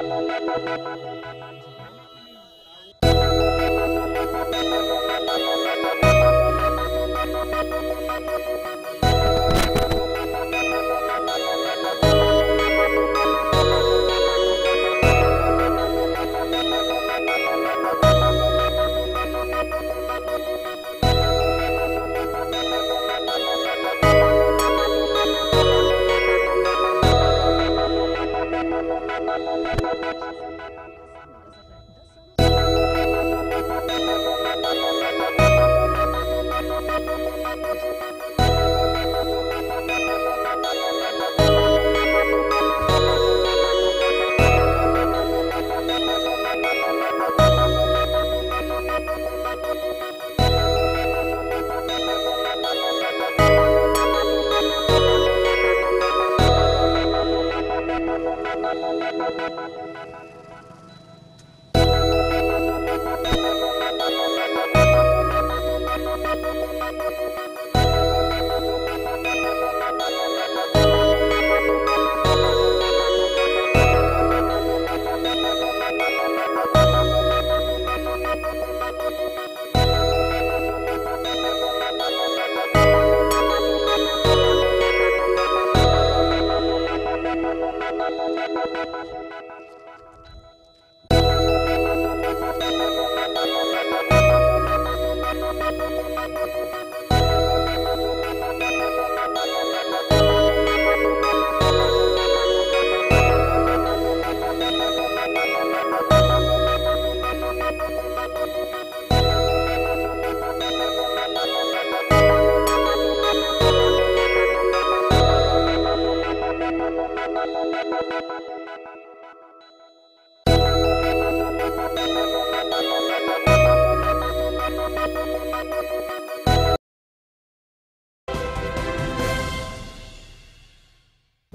Thank you. Thank you.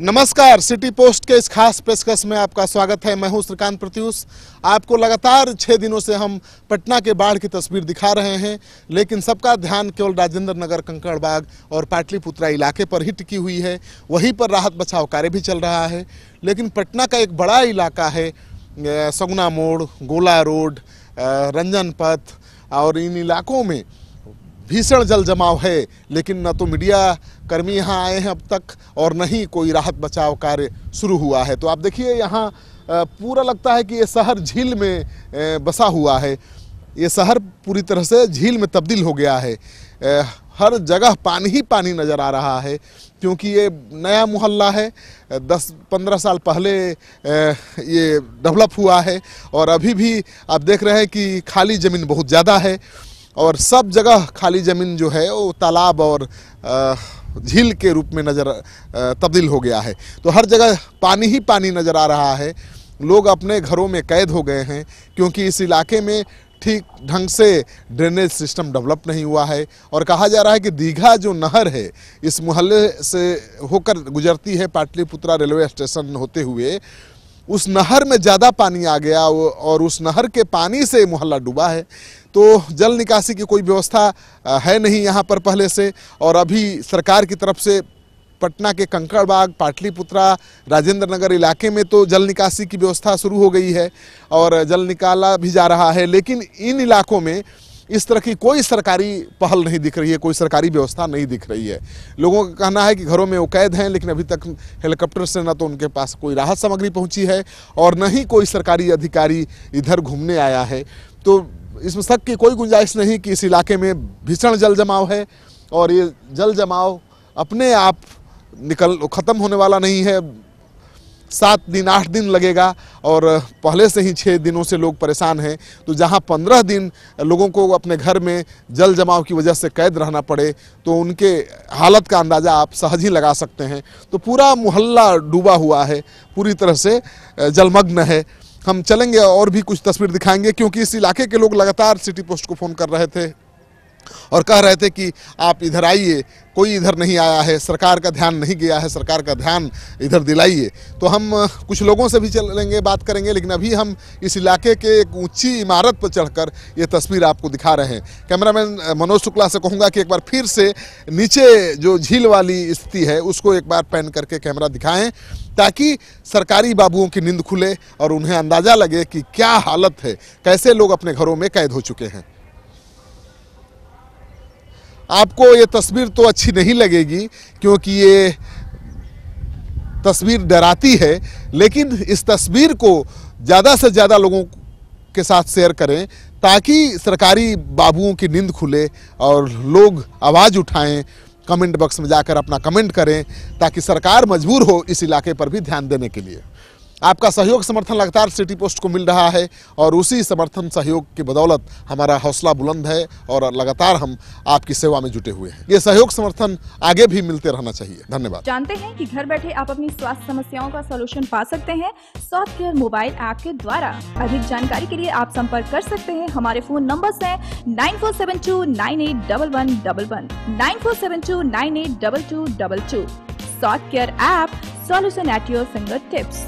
नमस्कार, city post के इस खास पेशकश में आपका स्वागत है। मैं हूँ श्रीकांत प्रत्युष। आपको लगातार छः दिनों से हम पटना के बाढ़ की तस्वीर दिखा रहे हैं, लेकिन सबका ध्यान केवल राजेंद्र नगर कंकड़बाग और पाटलिपुत्रा इलाके पर ही टिकी हुई है। वहीं पर राहत बचाव कार्य भी चल रहा है, लेकिन पटना का एक बड़ा इलाका है सगुना मोड़, गोला रोड रंजन पथ और इन इलाकों में भीषण जल जमाव है, लेकिन न तो मीडिया कर्मी यहाँ आए हैं अब तक, और न ही कोई राहत बचाव कार्य शुरू हुआ है। तो आप देखिए, यहाँ पूरा लगता है कि ये शहर झील में बसा हुआ है। ये शहर पूरी तरह से झील में तब्दील हो गया है। हर जगह पानी ही पानी नज़र आ रहा है, क्योंकि ये नया मोहल्ला है। दस, पंद्रह साल पहले ये डेवलप हुआ है, और अभी भी आप देख रहे हैं कि खाली ज़मीन बहुत ज़्यादा है। और सब जगह खाली ज़मीन जो है, वो तालाब और झील के रूप में नज़र तब्दील हो गया है। तो हर जगह पानी ही पानी नज़र आ रहा है। लोग अपने घरों में कैद हो गए हैं, क्योंकि इस इलाके में ठीक ढंग से ड्रेनेज सिस्टम डेवलप नहीं हुआ है। और कहा जा रहा है कि दीघा जो नहर है, इस मोहल्ले से होकर गुजरती है पाटलिपुत्रा रेलवे स्टेशन होते हुए। उस नहर में ज़्यादा पानी आ गया और उस नहर के पानी से मोहल्ला डूबा है। तो जल निकासी की कोई व्यवस्था है नहीं यहाँ पर पहले से। और अभी सरकार की तरफ़ से पटना के कंकड़बाग, पाटलिपुत्रा राजेंद्र नगर इलाके में तो जल निकासी की व्यवस्था शुरू हो गई है। और जल निकाला भी जा रहा है, लेकिन इन इलाकों में इस तरह की कोई सरकारी पहल नहीं दिख रही है, कोई सरकारी व्यवस्था नहीं दिख रही है। लोगों का कहना है कि घरों में वो कैद हैं, लेकिन अभी तक हेलीकॉप्टर से न तो उनके पास कोई राहत सामग्री पहुँची है और न ही कोई सरकारी अधिकारी इधर घूमने आया है। तो इसमें शक की कोई गुंजाइश नहीं कि इस इलाके में भीषण जल जमाव है और ये जल जमाव अपने आप निकल, ख़त्म होने वाला नहीं है। सात दिन, आठ दिन लगेगा और पहले से ही छः दिनों से लोग परेशान हैं। तो जहाँ पंद्रह दिन लोगों को अपने घर में जल जमाव की वजह से कैद रहना पड़े तो उनके हालत का अंदाज़ा आप सहज ही लगा सकते हैं। तो पूरा मोहल्ला डूबा हुआ है, पूरी तरह से जलमग्न है। हम चलेंगे और भी कुछ तस्वीर दिखाएँगे, क्योंकि इस इलाके के लोग लगातार सिटी पोस्ट को फ़ोन कर रहे थे। और कह रहे थे कि आप इधर आइए, कोई इधर नहीं आया है, सरकार का ध्यान नहीं गया है, सरकार का ध्यान इधर दिलाइए। तो हम कुछ लोगों से भी चलेंगे, बात करेंगे, लेकिन अभी हम इस इलाके के एक ऊँची इमारत पर चढ़कर ये तस्वीर आपको दिखा रहे हैं। कैमरामैन मनोज शुक्ला से कहूँगा कि एक बार फिर से नीचे जो झील वाली स्थिति है, उसको एक बार पैन करके कैमरा दिखाएँ, ताकि सरकारी बाबुओं की नींद खुले और उन्हें अंदाज़ा लगे कि क्या हालत है, कैसे लोग अपने घरों में कैद हो चुके हैं। आपको ये तस्वीर तो अच्छी नहीं लगेगी, क्योंकि ये तस्वीर डराती है, लेकिन इस तस्वीर को ज़्यादा से ज़्यादा लोगों के साथ शेयर करें, ताकि सरकारी बाबुओं की नींद खुले और लोग आवाज़ उठाएँ कमेंट बॉक्स में जाकर अपना कमेंट करें, ताकि सरकार मजबूर हो इस इलाके पर भी ध्यान देने के लिए। आपका सहयोग समर्थन लगातार सिटी पोस्ट को मिल रहा है और उसी समर्थन सहयोग की बदौलत हमारा हौसला बुलंद है और लगातार हम आपकी सेवा में जुटे हुए हैं। ये सहयोग समर्थन आगे भी मिलते रहना चाहिए। धन्यवाद। जानते हैं कि घर बैठे आप अपनी स्वास्थ्य समस्याओं का सोल्यूशन पा सकते हैं सॉफ्ट केयर मोबाइल ऐप के द्वारा। अधिक जानकारी के लिए आप संपर्क कर सकते हैं। हमारे फ़ोन नंबर है nine four seven two nine eight double one double one nine four seven two nine eight double two double two soft care app solution at your finger tips